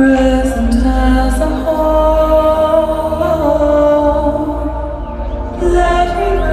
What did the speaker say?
present as a whole. Let me